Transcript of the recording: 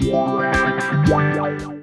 Yeah.